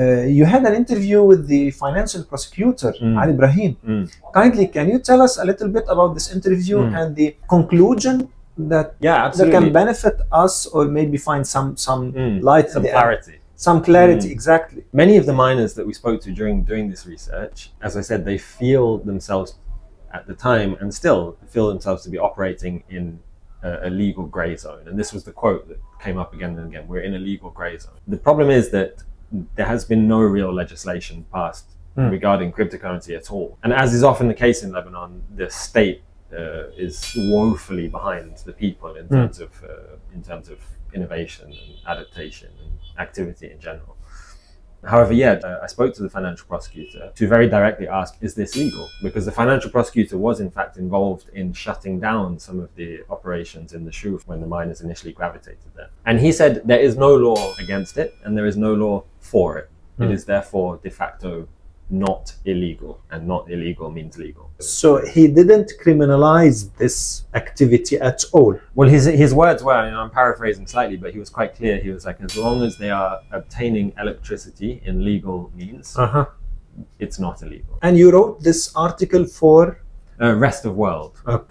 Uh, you had an interview with the financial prosecutor, Mm. Ali Ibrahim. Mm. Kindly, can you tell us a little bit about this interview Mm. and the conclusion that Yeah, that can benefit us or maybe find some some Mm. light Some the end? clarity. Some clarity, exactly. Many of the miners that we spoke to during doing this research, as I said, they feel themselves at the time and still feel themselves to be operating in a, a legal grey zone. And this was the quote that came up again and again. We're in a legal grey zone. The problem is that there has been no real legislation passed Mm. regarding cryptocurrency at all. And as is often the case in Lebanon, the state uh, is woefully behind the people in Mm. terms of uh, in terms of innovation and adaptation and activity in general. However, yeah, uh, I spoke to the financial prosecutor to very directly ask, is this legal? Because the financial prosecutor was in fact involved in shutting down some of the operations in the Shuf when the miners initially gravitated there. And he said there is no law against it and there is no law for it. It Hmm. is therefore de facto not illegal, and not illegal means legal. So he didn't criminalize this activity at all. Well, his his words were, you know, I'm paraphrasing slightly, but he was quite clear. He was like, as long as they are obtaining electricity in legal means, Uh-huh. it's not illegal. And you wrote this article for Uh, rest of world. okay.